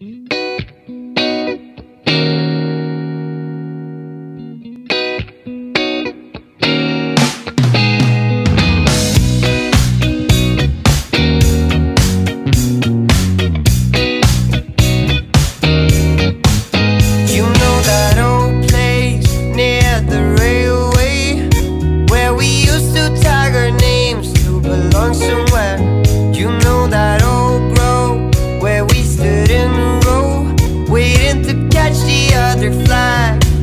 Mm-hmm.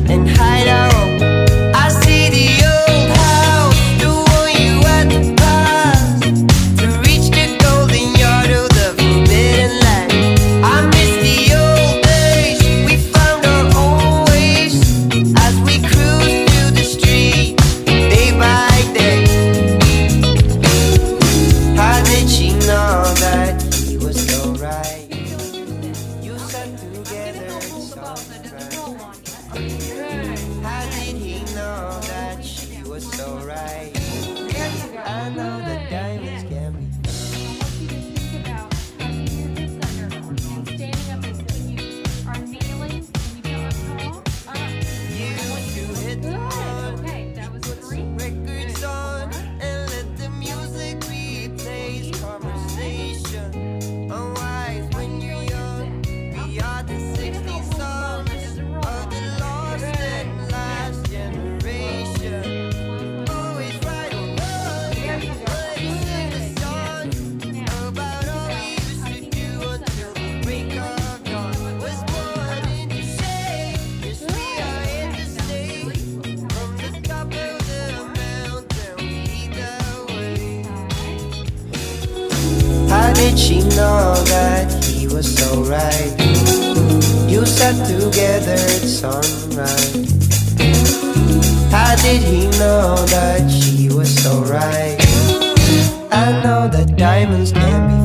and hide out. She know that he was so right You sat together at sunrise How did he know that she was so right? I know that diamonds can be